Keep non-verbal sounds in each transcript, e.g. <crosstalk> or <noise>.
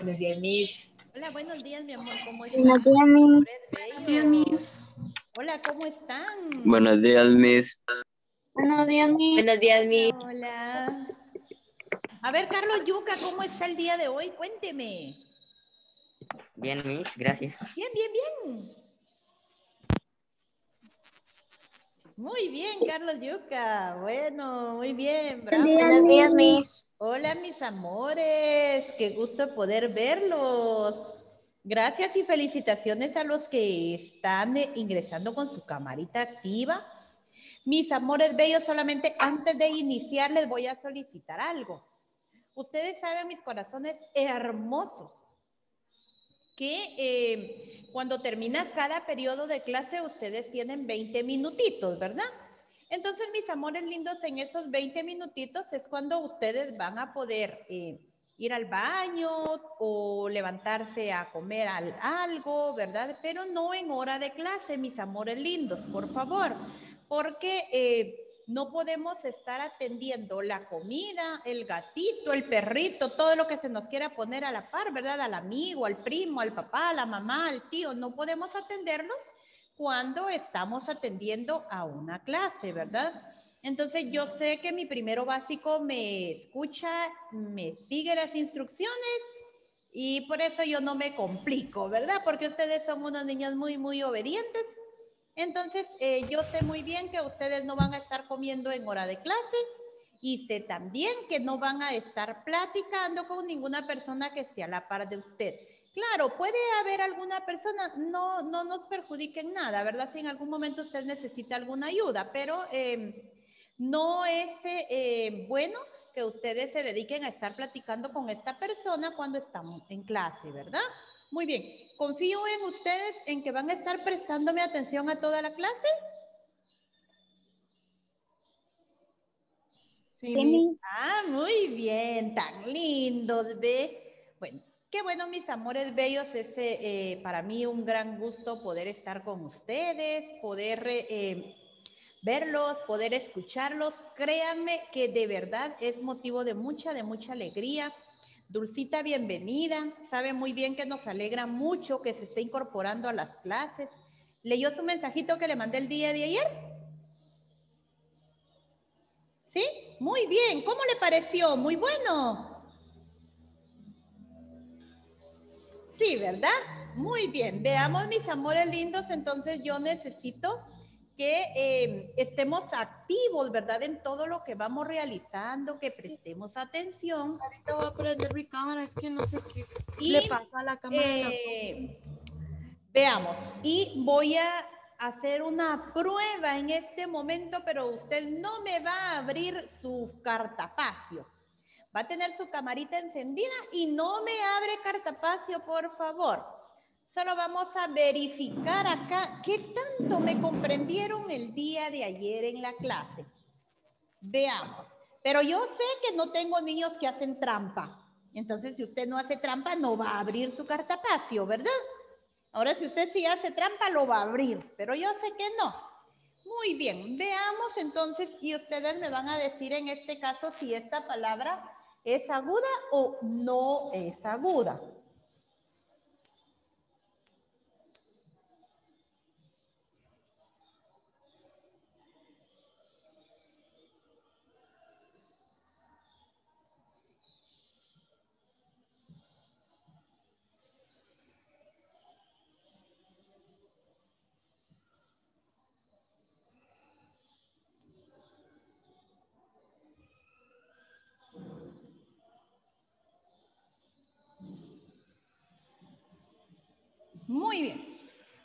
Buenos días, Miss. Hola, buenos días, mi amor. ¿Cómo están? Buenos días, Miss. Buenos días, Miss. Hola, ¿cómo están? Buenos días, Miss. Buenos días, Miss. Buenos días, Miss. Hola. A ver, Carlos Yuca, ¿cómo está el día de hoy? Cuénteme. Bien, Miss, gracias. Bien, bien, bien. Muy bien, Carlos Yuca. Bueno, muy bien. Bravo. Buenos días, Miss. Hola, mis amores. Qué gusto poder verlos. Gracias y felicitaciones a los que están eh, ingresando con su camarita activa. Mis amores bellos, solamente antes de iniciar les voy a solicitar algo. Ustedes saben, mis corazones hermosos, que eh, cuando termina cada periodo de clase ustedes tienen 20 minutitos, ¿verdad? Entonces, mis amores lindos, en esos 20 minutitos es cuando ustedes van a poder eh, ir al baño o levantarse a comer al- algo, ¿verdad? Pero no en hora de clase, mis amores lindos, por favor, porque eh, no podemos estar atendiendo la comida, el gatito, el perrito, todo lo que se nos quiera poner a la par, ¿verdad? Al amigo, al primo, al papá, a la mamá, al tío, no podemos atenderlos cuando estamos atendiendo a una clase, ¿verdad? Entonces yo sé que mi primero básico me escucha, me sigue las instrucciones y por eso yo no me complico, ¿verdad? Porque ustedes son unos niños muy, muy obedientes. Entonces eh, yo sé muy bien que ustedes no van a estar comiendo en hora de clase y sé también que no van a estar platicando con ninguna persona que esté a la par de usted. Claro, puede haber alguna persona, no, no nos perjudique en nada, ¿verdad? Si en algún momento usted necesita alguna ayuda, pero eh, no es eh, bueno que ustedes se dediquen a estar platicando con esta persona cuando estamos en clase, ¿verdad? Muy bien, confío en ustedes en que van a estar prestándome atención a toda la clase. Sí. Ah, muy bien, tan lindos, ve. Bueno, qué bueno, mis amores bellos, es eh, eh, para mí un gran gusto poder estar con ustedes, poder eh, verlos, poder escucharlos. Créanme que de verdad es motivo de mucha, de mucha alegría. Dulcita, bienvenida. Sabe muy bien que nos alegra mucho que se esté incorporando a las clases. ¿Leyó su mensajito que le mandé el día de ayer? ¿Sí? Muy bien. ¿Cómo le pareció? Muy bueno. Sí, ¿verdad? Muy bien. Veamos, mis amores lindos. Entonces yo necesito que eh, estemos activos, ¿verdad? En todo lo que vamos realizando, que prestemos atención. Ahorita voy a prender mi cámara, es que no sé qué Y, le pasa a la cámara. Eh, veamos, y voy a hacer una prueba en este momento, pero usted no me va a abrir su cartapacio. Va a tener su camarita encendida y no me abre cartapacio, por favor. Solo vamos a verificar acá qué tanto me comprendieron el día de ayer en la clase. Veamos. Pero yo sé que no tengo niños que hacen trampa. Entonces, si usted no hace trampa, no va a abrir su cartapacio, ¿verdad? Ahora, si usted sí hace trampa, lo va a abrir, pero yo sé que no. Muy bien, veamos entonces y ustedes me van a decir en este caso si esta palabra es aguda o no es aguda. Muy bien.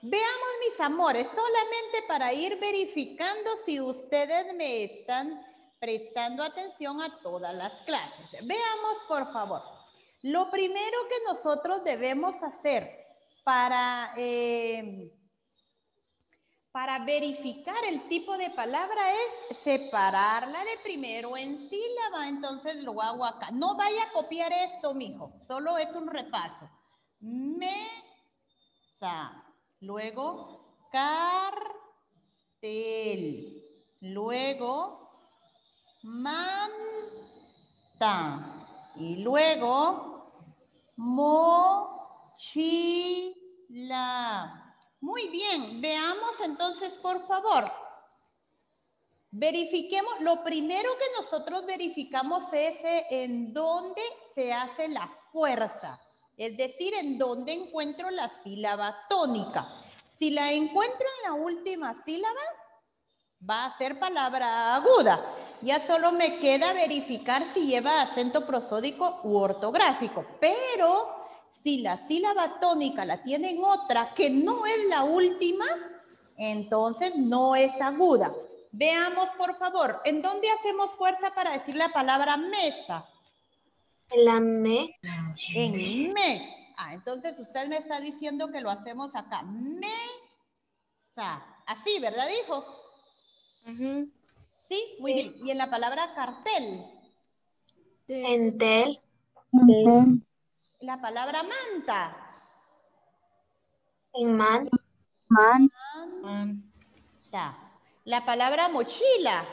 Veamos, amores, solamente para ir verificando si ustedes me están prestando atención a todas las clases. Veamos, por favor. Lo primero que nosotros debemos hacer para, eh, para verificar el tipo de palabra es separarla de primero en sílaba. Entonces lo hago acá. No vaya a copiar esto, mijo. Solo es un repaso. Me sa. Luego, cartel. Luego, manta. Y luego, Mochila. Muy bien, veamos entonces, por favor. Verifiquemos, lo primero que nosotros verificamos es eh, en dónde se hace la fuerza, es decir, en dónde encuentro la sílaba tónica. Si la encuentro en la última sílaba, va a ser palabra aguda. Ya solo me queda verificar si lleva acento prosódico u ortográfico, pero si la sílaba tónica la tiene en otra que no es la última, entonces no es aguda. Veamos, por favor, ¿en dónde hacemos fuerza para decir la palabra mesa? En la me. En me. Ah, entonces usted me está diciendo que lo hacemos acá. Mesa. Así, ¿verdad, hijo? Sí, muy bien. Y en la palabra cartel, Entel. la palabra manta. En man. Man. Manta. La palabra mochila.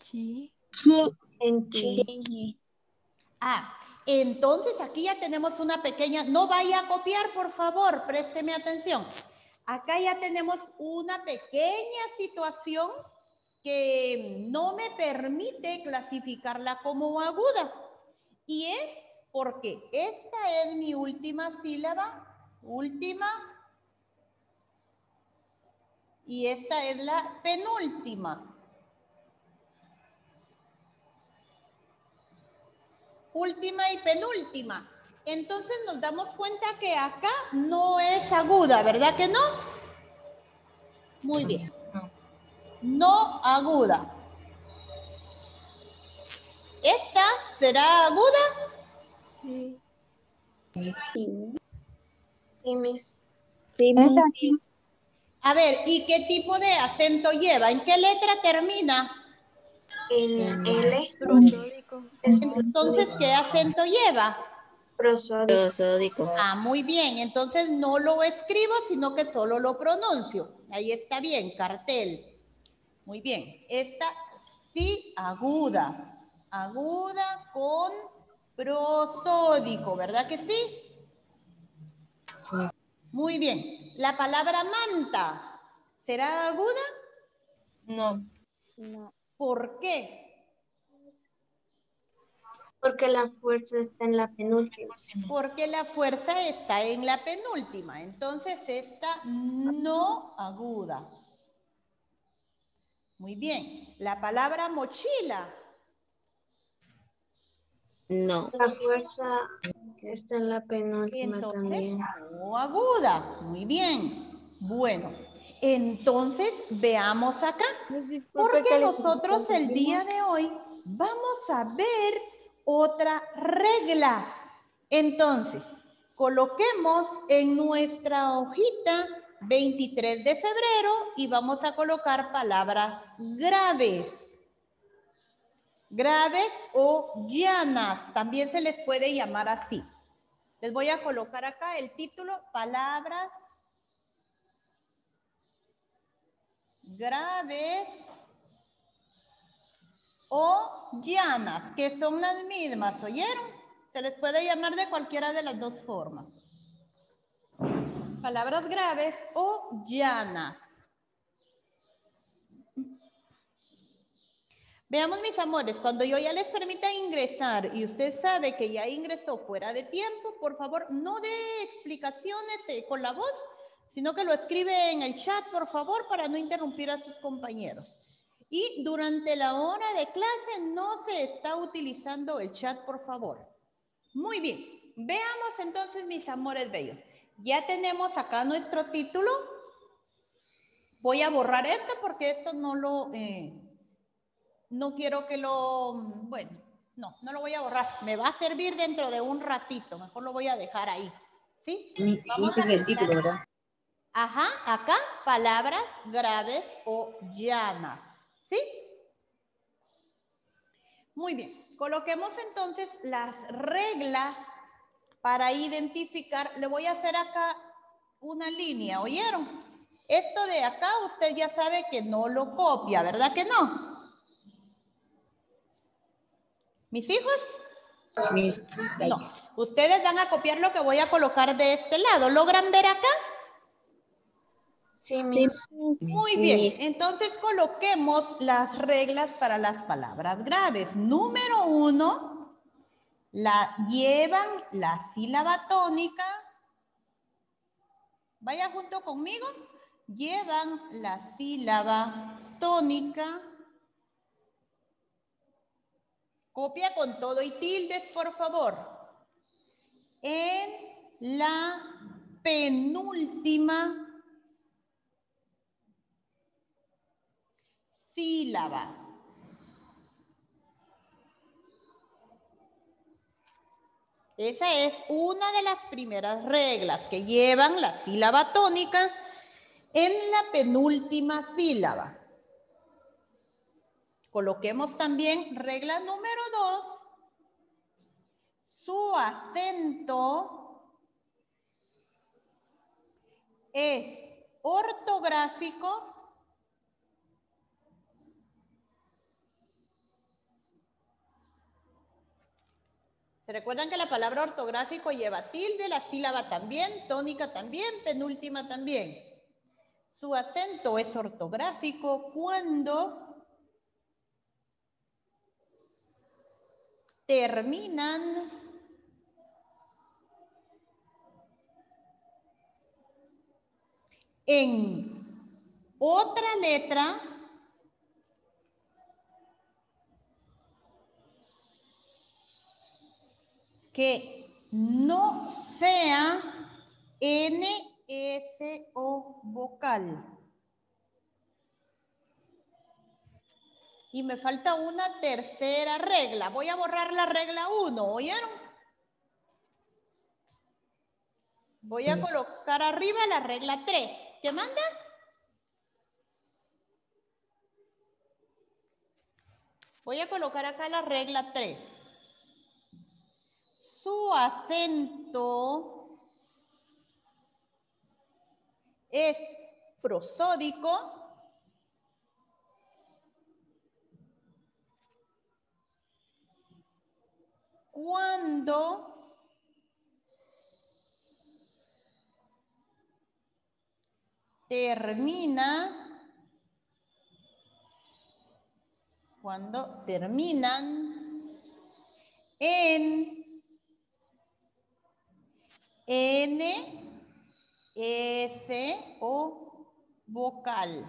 Sí. En chi. Ah, entonces aquí ya tenemos una pequeña, no vaya a copiar, por favor, présteme atención. Acá ya tenemos una pequeña situación que no me permite clasificarla como aguda. Y es porque esta es mi última sílaba, última, y esta es la penúltima. Última y penúltima. Entonces nos damos cuenta que acá no es aguda, ¿verdad que no? Muy bien. No aguda. ¿Esta será aguda? Sí. Sí, mis. A ver, ¿y qué tipo de acento lleva? ¿En qué letra termina? En L. Entonces, ¿qué acento lleva? prosódico. Ah, muy bien. Entonces no lo escribo, sino que solo lo pronuncio. Ahí está bien, cartel. Muy bien. Esta sí aguda. Aguda con prosódico, ¿verdad que sí? Muy bien. La palabra manta, ¿será aguda? No. ¿Por qué? Porque la fuerza está en la penúltima. Porque la fuerza está en la penúltima. Entonces, esta no aguda. Muy bien. La palabra mochila. No. La fuerza está en la penúltima Entonces, también. no aguda. Muy bien. Bueno, entonces veamos acá. Porque nosotros el día de hoy vamos a ver otra regla. Entonces, coloquemos en nuestra hojita 23 de febrero y vamos a colocar palabras graves. Graves o llanas, también se les puede llamar así. Les voy a colocar acá el título, palabras graves o llanas, que son las mismas, ¿oyeron? Se les puede llamar de cualquiera de las dos formas. Palabras graves o llanas. Veamos, mis amores, cuando yo ya les permita ingresar y usted sabe que ya ingresó fuera de tiempo, por favor, no dé explicaciones eh, con la voz, sino que lo escribe en el chat, por favor, para no interrumpir a sus compañeros. Y durante la hora de clase no se está utilizando el chat, por favor. Muy bien. Veamos entonces, mis amores bellos. Ya tenemos acá nuestro título. Voy a borrar esto porque esto no lo... eh, no quiero que lo... Bueno, no, no lo voy a borrar. Me va a servir dentro de un ratito. Mejor lo voy a dejar ahí. ¿Sí? Vamos Ese es el título, ¿verdad? Ajá, acá palabras graves o llanas. ¿Sí? Muy bien. Coloquemos entonces las reglas para identificar. Le voy a hacer acá una línea, ¿oyeron? Esto de acá usted ya sabe que no lo copia, ¿verdad que no? ¿Mis hijos? No. Ustedes van a copiar lo que voy a colocar de este lado. ¿Logran ver acá? Sí, Miss. Muy bien. Entonces coloquemos las reglas para las palabras graves. Número uno, la, llevan la sílaba tónica. Vaya junto conmigo. Llevan la sílaba tónica. Copia con todo y tildes, por favor. En la penúltima sílaba. Esa es una de las primeras reglas que llevan la sílaba tónica en la penúltima sílaba. Coloquemos también regla número dos. Su acento es ortográfico ¿Se recuerdan que la palabra ortográfico lleva tilde, la sílaba también, tónica también, penúltima también? Su acento es ortográfico cuando terminan en otra letra que no sea N, S o vocal. Y me falta una tercera regla. Voy a borrar la regla 1, ¿oyeron? Voy a colocar arriba la regla 3. ¿Qué manda? Voy a colocar acá la regla 3 su acento es prosódico. Cuando termina, cuando terminan en N, S o vocal.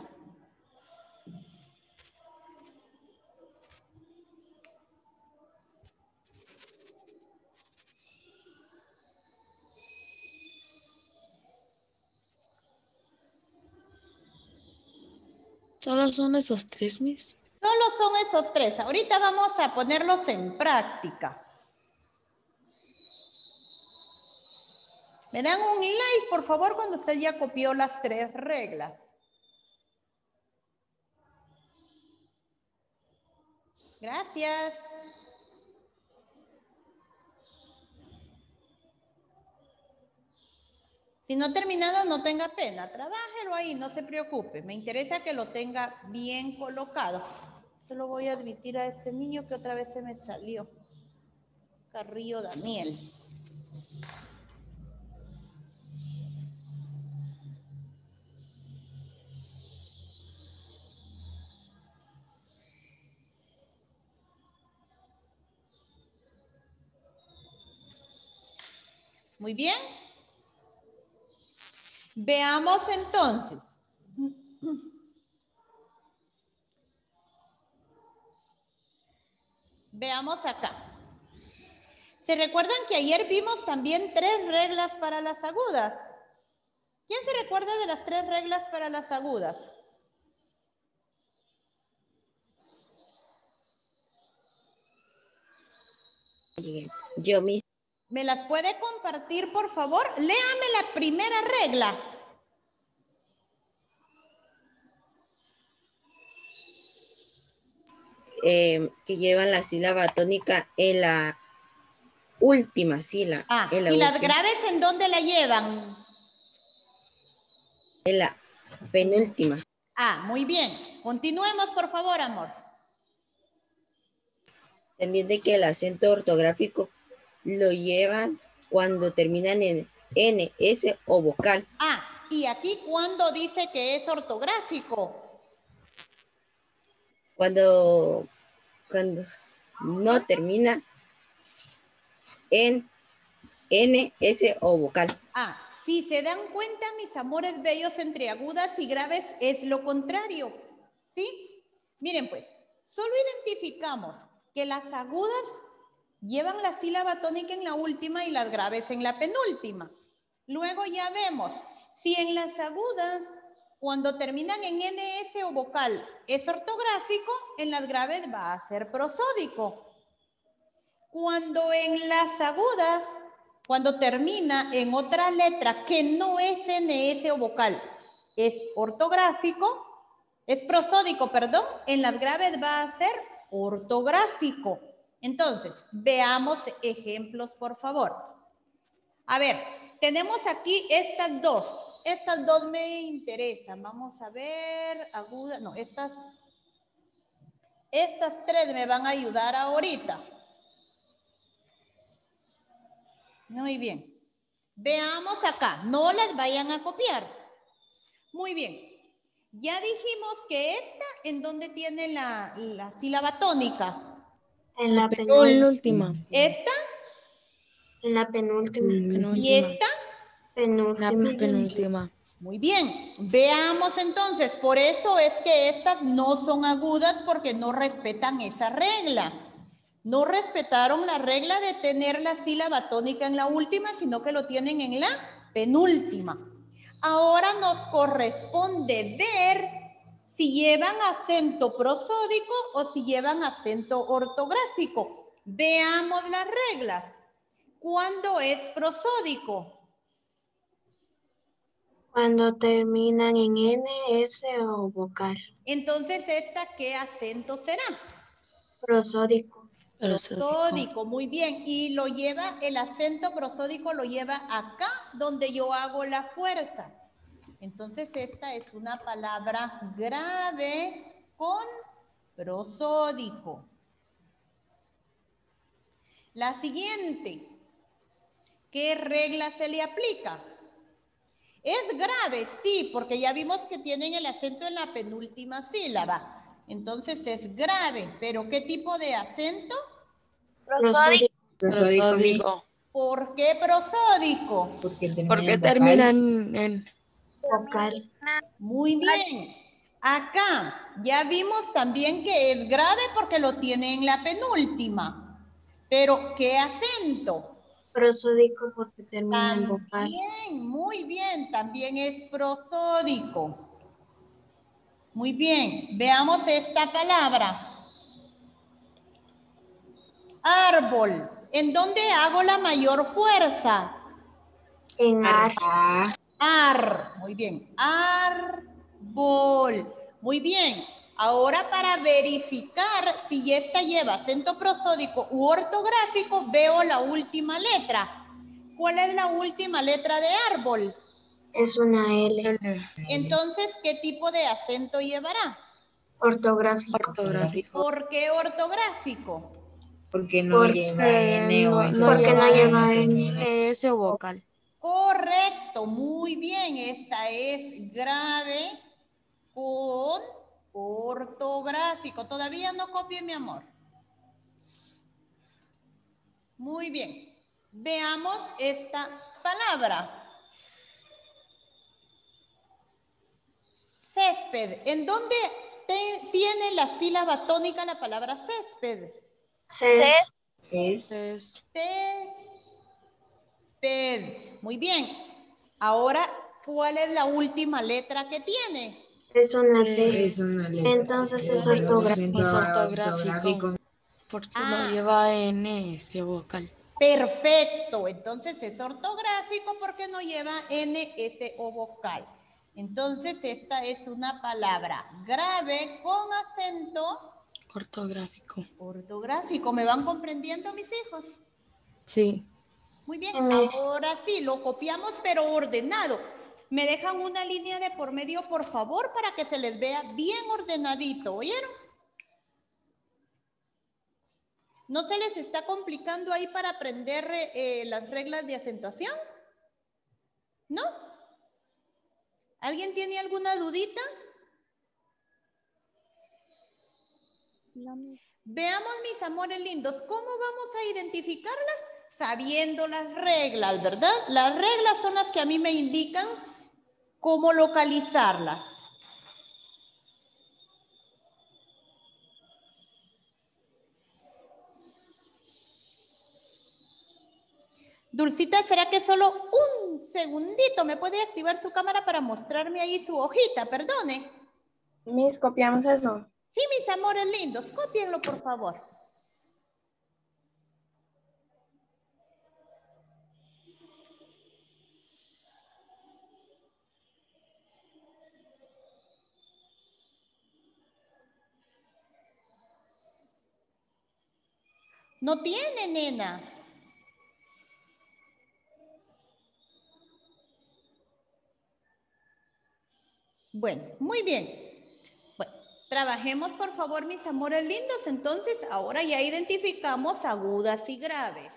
¿Solo son esos tres, Miss? Solo son esos tres. Ahorita vamos a ponerlos en práctica. Me dan un like, por favor, cuando usted ya copió las tres reglas. Gracias. Si no ha terminado, no tenga pena. Trabájelo ahí, no se preocupe. Me interesa que lo tenga bien colocado. Se lo voy a admitir a este niño que otra vez se me salió. Carrillo Daniel. Muy bien. Veamos entonces. Veamos acá. ¿Se recuerdan que ayer vimos también tres reglas para las agudas? ¿Quién se recuerda de las tres reglas para las agudas? Yo mismo. ¿Me las puede compartir, por favor? Léame la primera regla. Eh, que llevan la sílaba tónica en la última sílaba. Ah, en la ¿y las última- graves en dónde la llevan? En la penúltima. Ah, muy bien. Continuemos, por favor, amor. También de que el acento ortográfico lo llevan cuando terminan en N, S o vocal. Ah, y aquí cuando dice que es ortográfico. Cuando, cuando no termina en N, S o vocal. Ah, si se dan cuenta, mis amores bellos entre agudas y graves es lo contrario. ¿Sí? Miren pues, solo identificamos que las agudas llevan la sílaba tónica en la última y las graves en la penúltima. Luego ya vemos, si en las agudas, cuando terminan en NS o vocal, es ortográfico, en las graves va a ser prosódico. Cuando en las agudas, cuando termina en otra letra que no es NS o vocal, es ortográfico, es prosódico, perdón, en las graves va a ser ortográfico. Entonces, veamos ejemplos, por favor. A ver, tenemos aquí estas dos. Estas dos me interesan. Vamos a ver, aguda, no, estas, estas tres me van a ayudar ahorita. Muy bien. Veamos acá, no las vayan a copiar. Muy bien. Ya dijimos que esta, ¿en dónde tiene la, la sílaba tónica? En la penúltima. ¿Esta? En la penúltima. ¿Y esta? Penúltima. penúltima. Muy bien. Veamos entonces, por eso es que estas no son agudas porque no respetan esa regla. No respetaron la regla de tener la sílaba tónica en la última, sino que lo tienen en la penúltima. Ahora nos corresponde ver si llevan acento prosódico o si llevan acento ortográfico. Veamos las reglas. ¿Cuándo es prosódico? Cuando terminan en N, S o vocal. Entonces, ¿esta qué acento será? Prosódico. Prosódico, muy bien. Y lo lleva, el acento prosódico lo lleva acá donde yo hago la fuerza. Entonces esta es una palabra grave con prosódico. La siguiente, ¿qué regla se le aplica? Es grave, sí, porque ya vimos que tienen el acento en la penúltima sílaba. Entonces es grave, pero ¿qué tipo de acento? Prosódico. Prosódico. ¿Por qué prosódico? Porque terminan en Vocal. Muy bien. Acá ya vimos también que es grave porque lo tiene en la penúltima. Pero, ¿qué acento? Prosódico porque termina en vocal. También, muy bien, también es prosódico. Muy bien, veamos esta palabra. Árbol. ¿En dónde hago la mayor fuerza? En ar. Ar. Muy bien. Árbol. Muy bien. Ahora para verificar si esta lleva acento prosódico u ortográfico, veo la última letra. ¿Cuál es la última letra de árbol? Es una L. Entonces, ¿qué tipo de acento llevará? Ortográfico. ortográfico. ¿Por qué ortográfico? Porque no Porque lleva N o S. Porque no lleva N. S o vocal. Correcto, muy bien. Esta es grave con ortográfico. Todavía no copie, mi amor. Muy bien. Veamos esta palabra. Césped. ¿En dónde te- tiene la sílaba tónica la palabra césped? Ces. Es Césped. Muy bien. Ahora, ¿cuál es la última letra que tiene? Es una T. es una letra. Entonces es ortográfico. acento Es ortográfico. Porque Ah. no lleva N, S o vocal. Perfecto. Entonces es ortográfico porque no lleva N, S o vocal. Entonces esta es una palabra grave con acento Ortográfico. ortográfico. ¿Me van comprendiendo mis hijos? Sí. Muy bien, Yes. ahora sí, lo copiamos pero ordenado. ¿Me dejan una línea de por medio, por favor, para que se les vea bien ordenadito? ¿Oyeron? ¿No se les está complicando ahí para aprender eh, las reglas de acentuación? ¿No? ¿Alguien tiene alguna dudita? Veamos, mis amores lindos, ¿cómo vamos a identificarlas? Sabiendo las reglas, ¿verdad? Las reglas son las que a mí me indican cómo localizarlas. Dulcita, ¿será que solo un segundito me puede activar su cámara para mostrarme ahí su hojita? Perdone. Miss, copiamos eso. Sí, mis amores lindos, cópienlo por favor. No tiene, nena. Bueno, muy bien. Bueno, trabajemos por favor, mis amores lindos. Entonces, ahora ya identificamos agudas y graves.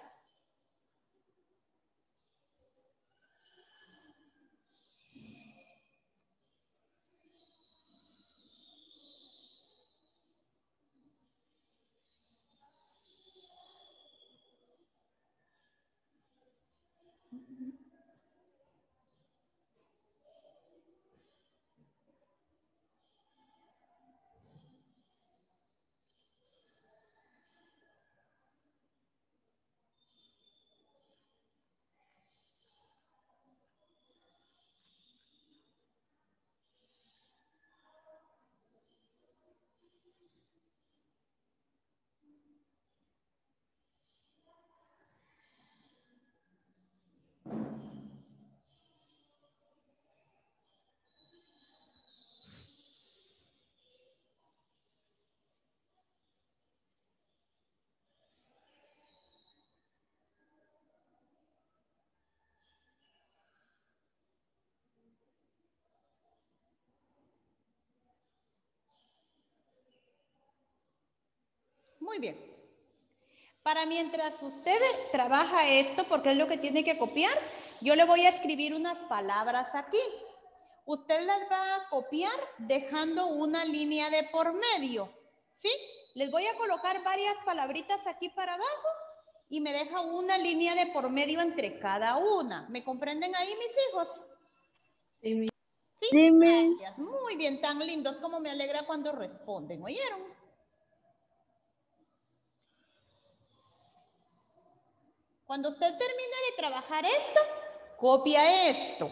Muy bien. Para mientras usted trabaja esto, porque es lo que tiene que copiar, yo le voy a escribir unas palabras aquí. Usted las va a copiar dejando una línea de por medio. ¿Sí? Les voy a colocar varias palabritas aquí para abajo y me deja una línea de por medio entre cada una. ¿Me comprenden ahí, mis hijos? Sí, mi- Sí, Sí, mi- gracias. Muy bien, tan lindos como me alegra cuando responden. ¿Oyeron? Cuando usted termine de trabajar esto, copia esto.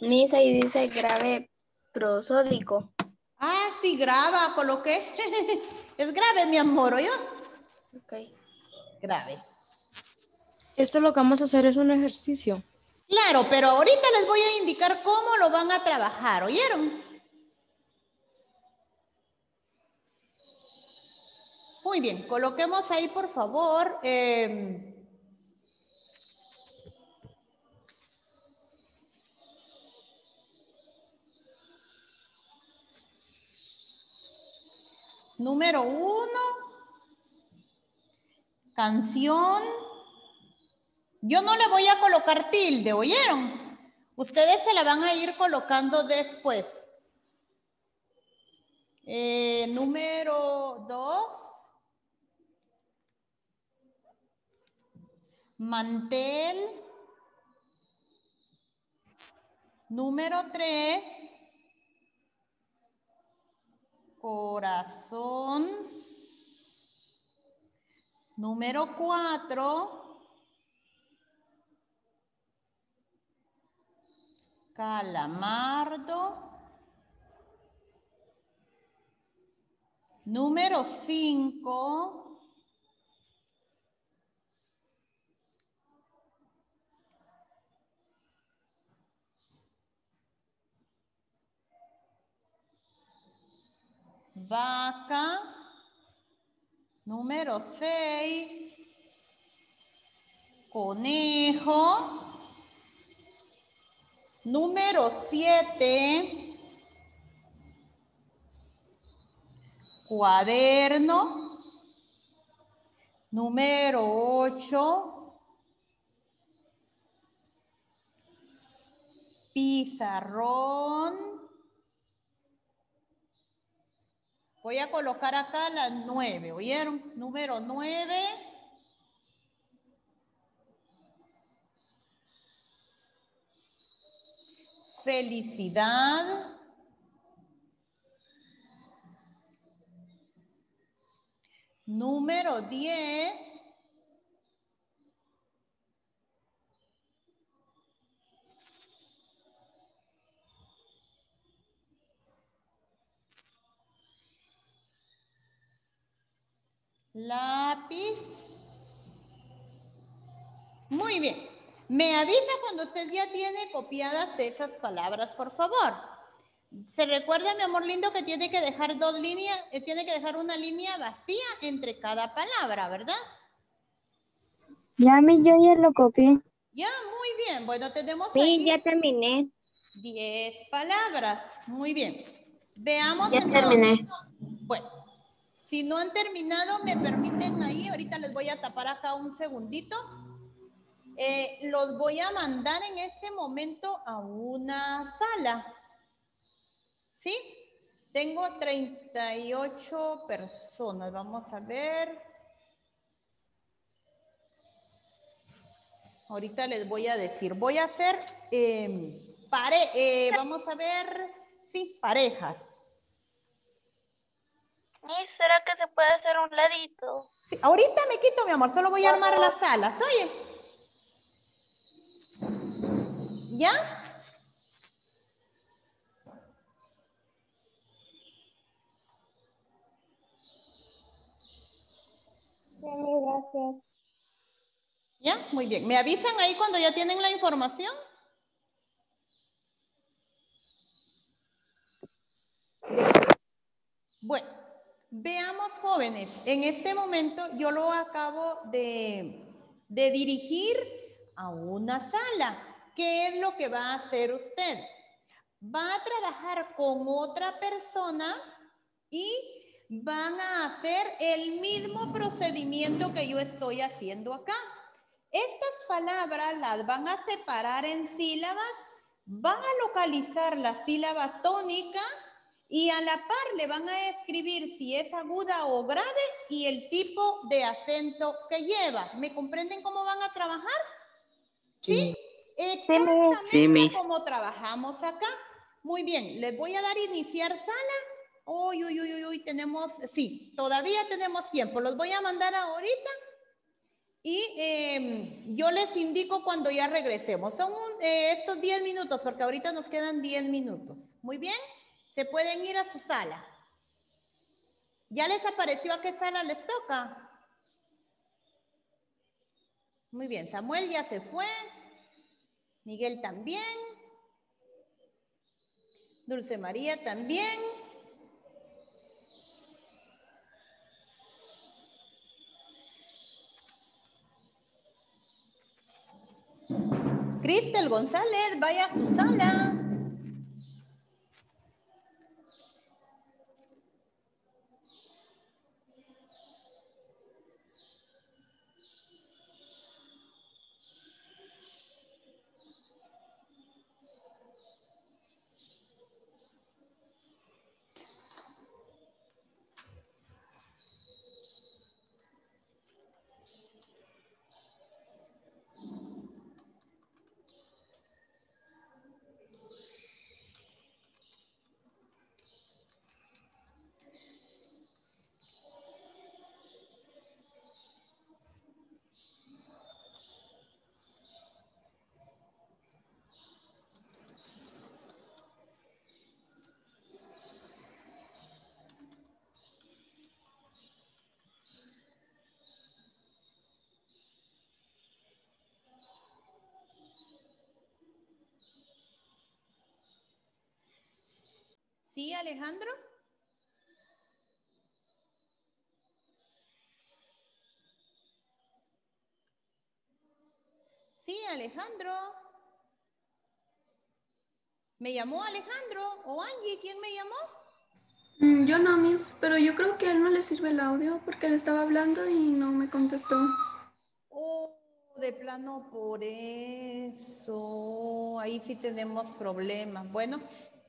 Miss, ahí dice grave prosódico. Ah, sí, graba, coloqué. <laughs> es grave, mi amor, ¿oyó? Ok. Grave. Esto lo que vamos a hacer es un ejercicio. Claro, pero ahorita les voy a indicar cómo lo van a trabajar, ¿oyeron? Muy bien, coloquemos ahí, por favor. em, número uno, canción. Yo no le voy a colocar tilde, ¿oyeron? Ustedes se la van a ir colocando después. Eh, número dos. Mantel. Número tres corazón. Número cuatro, calamardo. Número cinco, Vaca. Número 6. Conejo. Número 7. Cuaderno. Número 8. Pizarrón. Voy a colocar acá las 9, ¿oyeron? Número 9. Felicidad. Número 10. Lápiz. Muy bien. Me avisa cuando usted ya tiene copiadas esas palabras, por favor. Se recuerda, mi amor lindo, que tiene que dejar dos líneas, eh, tiene que dejar una línea vacía entre cada palabra, ¿verdad? Ya, mi, yo ya lo copié. Ya, muy bien. Bueno, tenemos Sí, ahí ya terminé. 10 palabras. Muy bien. Veamos Ya entonces. terminé. Bueno, si no han terminado, me permiten ahí. Ahorita les voy a tapar acá un segundito. Eh, los voy a mandar en este momento a una sala. ¿Sí? Tengo 38 personas. Vamos a ver. Ahorita les voy a decir. Voy a hacer, eh, pare, eh, vamos a ver, sí, parejas. ¿Será que se puede hacer un ladito? Sí, ahorita me quito, mi amor, solo voy a armar las salas, oye. ¿Ya? gracias. ¿Ya? Muy bien. ¿Me avisan ahí cuando ya tienen la información? Bueno, veamos jóvenes. En este momento yo lo acabo de, de dirigir a una sala. ¿Qué es lo que va a hacer usted? Va a trabajar con otra persona y van a hacer el mismo procedimiento que yo estoy haciendo acá. Estas palabras las van a separar en sílabas, van a localizar la sílaba tónica y a la par le van a escribir si es aguda o grave y el tipo de acento que lleva. ¿Me comprenden cómo van a trabajar? Sí. Exactamente Sí, miss. como trabajamos acá. Muy bien, les voy a dar iniciar sala. Uy, uy, uy, uy, uy, tenemos, sí, todavía tenemos tiempo. Los voy a mandar ahorita y eh, yo les indico cuando ya regresemos. Son eh, estos 10 minutos, porque ahorita nos quedan 10 minutos. Muy bien, se pueden ir a su sala. ¿Ya les apareció a qué sala les toca? Muy bien, Samuel ya se fue. Miguel también. Dulce María también. Cristel González, vaya a su sala. ¿Sí, Alejandro? Sí, Alejandro. ¿Me llamó Alejandro o Angie? ¿Quién me llamó? Mm, Yo no, Miss, pero yo creo que a él no le sirve el audio porque le estaba hablando y no me contestó. Oh, de plano por eso. Ahí sí tenemos problemas. Bueno,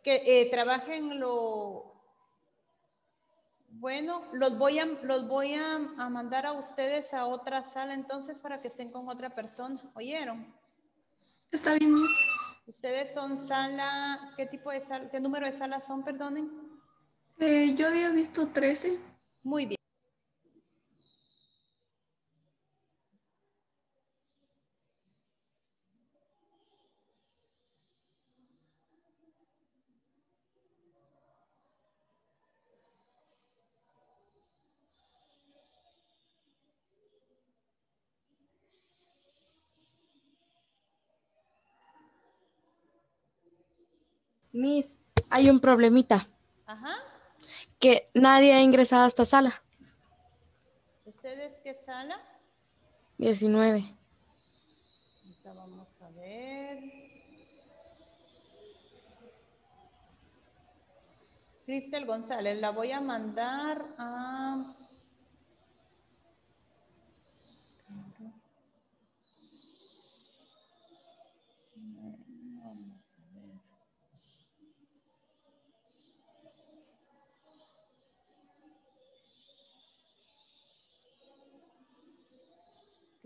que eh, trabajen lo. Bueno, los voy a los voy a, a mandar a ustedes a otra sala entonces para que estén con otra persona. ¿Oyeron? Está bien, Miss. Ustedes son sala, ¿qué tipo de sala, qué número de salas son, perdonen? Eh, yo había visto 13. Muy bien. Miss, hay un problemita, Ajá. que nadie ha ingresado a esta sala. ¿Ustedes qué sala? 19. Ahorita vamos a ver. Cristel González, la voy a mandar a...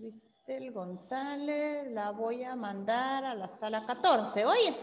Cristel González, la voy a mandar a la sala 14. Oye.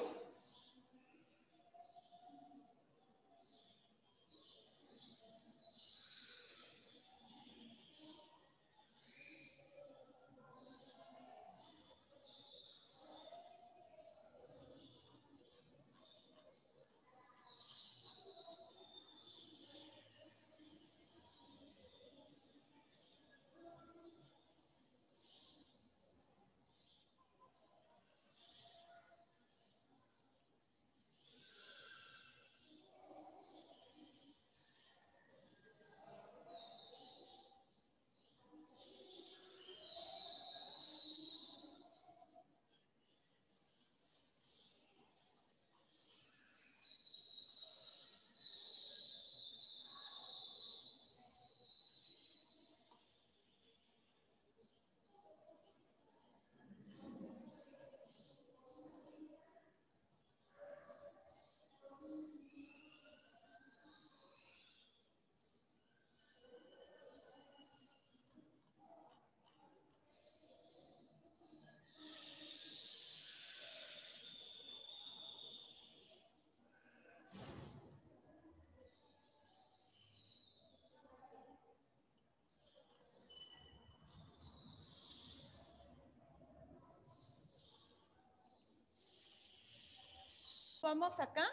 Vamos acá.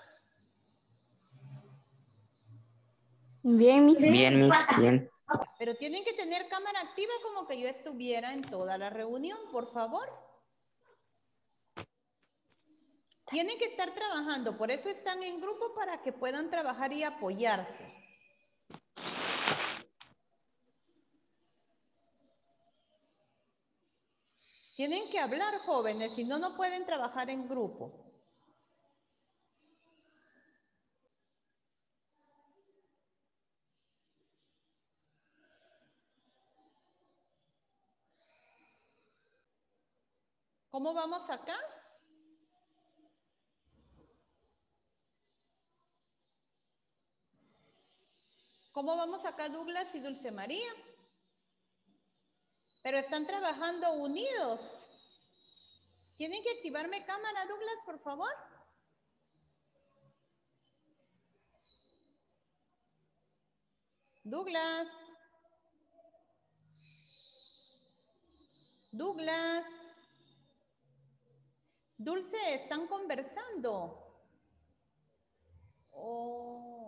Bien, Miss. Bien, bien. Pero tienen que tener cámara activa como que yo estuviera en toda la reunión, por favor. Tienen que estar trabajando, por eso están en grupo para que puedan trabajar y apoyarse. Tienen que hablar jóvenes, si no, no pueden trabajar en grupo. ¿Cómo vamos acá? ¿Cómo vamos acá Douglas y Dulce María? Pero están trabajando unidos. ¿Tienen que activarme cámara, Douglas, por favor? Douglas. Douglas. Dulce, están conversando. Oh.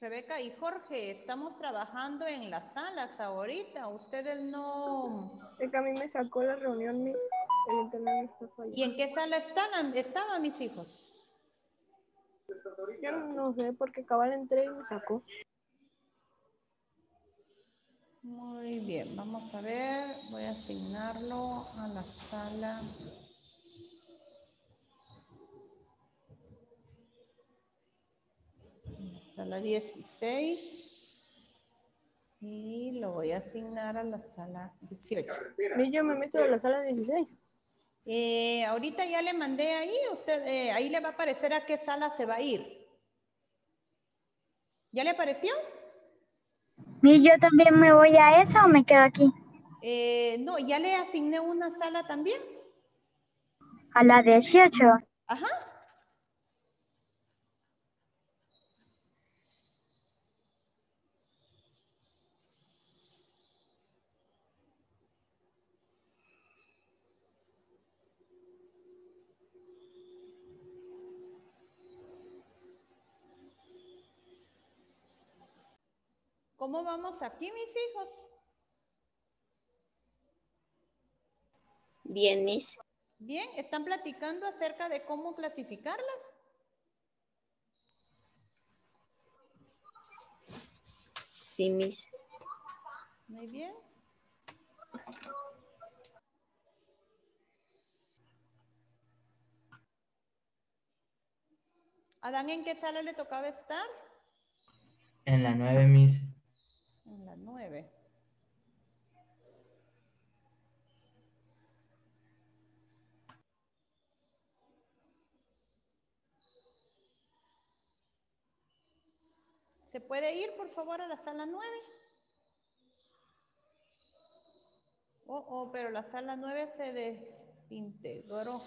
Rebeca y Jorge, estamos trabajando en las salas ahorita. Ustedes no... Es que a mí me sacó la reunión, mis. El internet está fallando. ¿Y en qué sala están, estaban mis hijos? Yo no sé, porque cabal entré y me sacó. Muy bien, vamos a ver. Voy a asignarlo a la sala. La Sala 16. Y lo voy a asignar a la sala 18. Y yo me meto de la sala 16. Eh, ahorita ya le mandé ahí, usted, eh, ahí le va a aparecer a qué sala se va a ir. ¿Ya le apareció? ¿Y yo también me voy a esa o me quedo aquí? Eh, no, ya le asigné una sala también. A la 18. Ajá. ¿Cómo vamos aquí, mis hijos? Bien, Miss. Bien, ¿están platicando acerca de cómo clasificarlas? Sí, Miss. Muy bien. Adán, ¿en qué sala le tocaba estar? En la 9, Miss. En la 9. ¿Se puede ir, por favor, a la sala 9? Oh, oh, pero la sala 9 se desintegró.